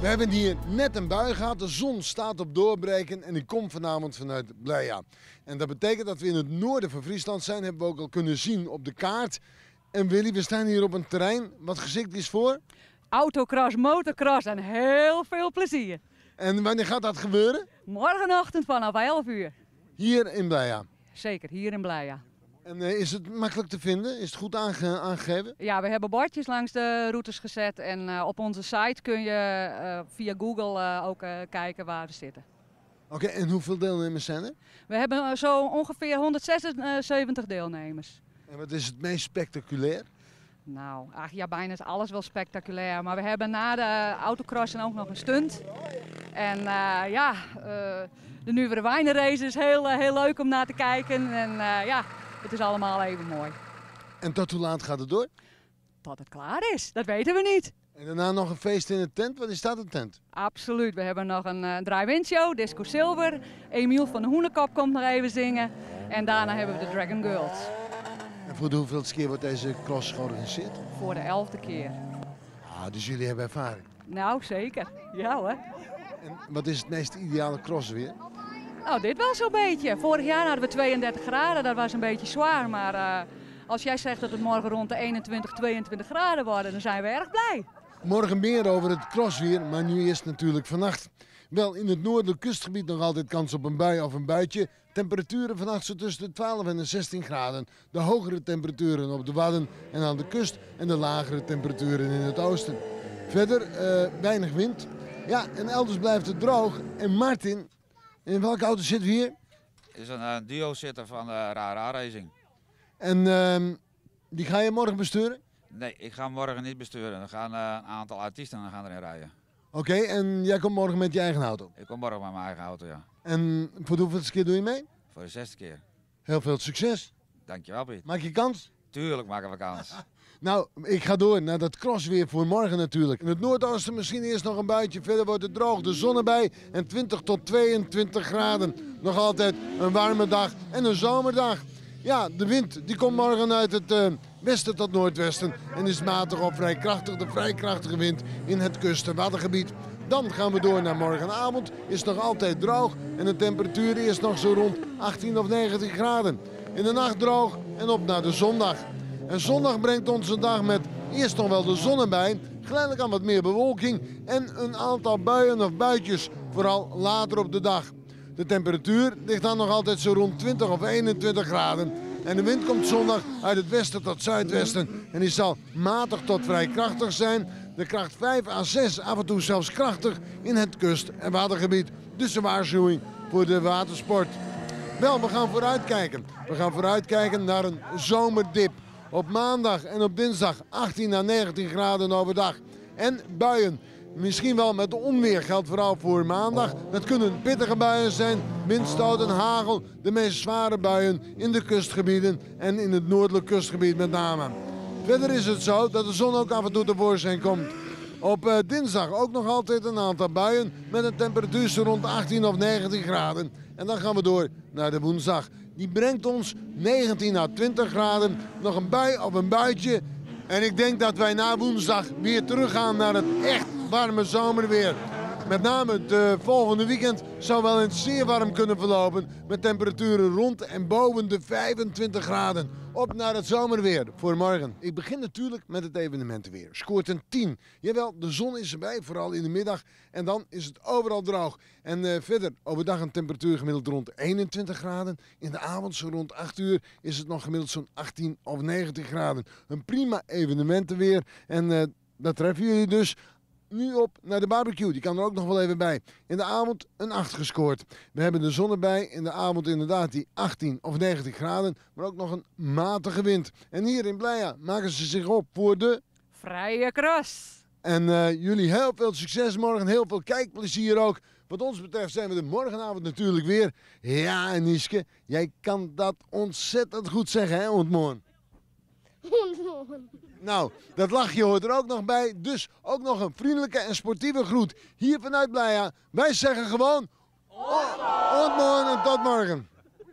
We hebben hier net een bui gehad. De zon staat op doorbreken en die komt vanavond vanuit Bleia. En dat betekent dat we in het noorden van Friesland zijn. Hebben we ook al kunnen zien op de kaart. En Willy, we staan hier op een terrein wat geschikt is voor. Autocross, motocross en heel veel plezier. En wanneer gaat dat gebeuren? Morgenochtend vanaf 11 uur. Hier in Bleia. Zeker, hier in Bleia. En eh, is het makkelijk te vinden? Is het goed aange aangegeven? Ja, we hebben bordjes langs de routes gezet en eh, op onze site kun je uh, via Google ook kijken waar we zitten. Oké, okay, en hoeveel deelnemers zijn er? We hebben zo ongeveer 176 deelnemers. En wat is het meest spectaculair? Nou, ach, ja, bijna is alles wel spectaculair. Maar we hebben na de autocrossen ook nog een stunt. En ja, de Nieuwe Wijnenrace is heel, heel leuk om naar te kijken. En ja, het is allemaal even mooi. En tot hoe laat gaat het door? Tot het klaar is, dat weten we niet. En daarna nog een feest in de tent? Wat is dat een tent? Absoluut, we hebben nog een uh, drive-in show, Disco Silver. Emiel van de Hoenekop komt nog even zingen. En daarna hebben we de Dragon Girls. En voor de hoeveelste keer wordt deze cross georganiseerd? Voor de elfde keer. Ah, dus jullie hebben ervaring? Nou, zeker. Ja hoor. En wat is het meest ideale cross weer? Nou, dit wel zo'n beetje. Vorig jaar hadden we 32 graden, dat was een beetje zwaar. Maar uh, als jij zegt dat het morgen rond de 21, 22 graden wordt, dan zijn we erg blij. Morgen meer over het crossweer, maar nu eerst natuurlijk vannacht. Wel, in het noordelijk kustgebied nog altijd kans op een bui of een buitje. Temperaturen vannacht zo tussen de 12 en de 16 graden. De hogere temperaturen op de Wadden en aan de kust en de lagere temperaturen in het oosten. Verder uh, weinig wind. Ja, en elders blijft het droog. En Martin, in welke auto zitten we hier? Het is een, een duo-zitter van de RARA Racing. En uh, die ga je morgen besturen? Nee, ik ga morgen niet besturen. Er gaan uh, een aantal artiesten gaan erin rijden. Oké, okay, en jij komt morgen met je eigen auto? Ik kom morgen met mijn eigen auto, ja. En voor de hoeveelste keer doe je mee? Voor de zesde keer. Heel veel succes. Dankjewel, Piet. Maak je kans? Tuurlijk maken we kans. Nou, ik ga door naar dat crossweer voor morgen natuurlijk. In het noordoosten misschien eerst nog een buitje. Verder wordt het droog, de zon erbij en 20 tot 22 graden. Nog altijd een warme dag en een zomerdag. Ja, de wind die komt morgen uit het uh, westen tot noordwesten. En is matig of vrij krachtig. De vrij krachtige wind in het kust- en. Dan gaan we door naar morgenavond. Is nog altijd droog en de temperatuur is nog zo rond 18 of 19 graden. In de nacht droog en op naar de zondag. En zondag brengt ons een dag met eerst nog wel de zon erbij. Geleidelijk aan wat meer bewolking en een aantal buien of buitjes. Vooral later op de dag. De temperatuur ligt dan nog altijd zo rond 20 of 21 graden. En de wind komt zondag uit het westen tot zuidwesten. En die zal matig tot vrij krachtig zijn. De kracht 5 à 6, af en toe zelfs krachtig in het kust- en watergebied. Dus een waarschuwing voor de watersport. Wel, we gaan vooruitkijken. We gaan vooruitkijken naar een zomerdip. Op maandag en op dinsdag 18 à 19 graden overdag. En buien. Misschien wel met onweer geldt vooral voor maandag. Dat kunnen pittige buien zijn, windstoten, hagel. De meest zware buien in de kustgebieden en in het noordelijk kustgebied met name. Verder is het zo dat de zon ook af en toe tevoorschijn komt. Op uh, dinsdag ook nog altijd een aantal buien met een temperatuur rond 18 of 19 graden. En dan gaan we door naar de woensdag. Die brengt ons 19 à 20 graden. Nog een bui of een buitje. En ik denk dat wij na woensdag weer teruggaan naar het echt warme zomerweer. Met name het uh, volgende weekend zou wel eens zeer warm kunnen verlopen. Met temperaturen rond en boven de 25 graden. Op naar het zomerweer voor morgen. Ik begin natuurlijk met het evenementenweer. Scoort een 10. Jawel, de zon is erbij, vooral in de middag. En dan is het overal droog. En uh, verder, overdag een temperatuur gemiddeld rond 21 graden. In de avond, zo rond 8 uur, is het nog gemiddeld zo'n 18 of 19 graden. Een prima evenementenweer. En uh, dat treffen jullie dus nu op naar de barbecue. Die kan er ook nog wel even bij. In de avond een 8 gescoord. We hebben de zon erbij. In de avond inderdaad die 18 of 19 graden. Maar ook nog een matige wind. En hier in Bleia maken ze zich op voor de... Vrije kras. En uh, jullie heel veel succes morgen. Heel veel kijkplezier ook. Wat ons betreft zijn we er morgenavond natuurlijk weer. Ja, en Niske, jij kan dat ontzettend goed zeggen, hè, ontmoen. Nou, dat lachje hoort er ook nog bij. Dus ook nog een vriendelijke en sportieve groet hier vanuit Bleia. Wij zeggen gewoon... Ontmoen en tot morgen.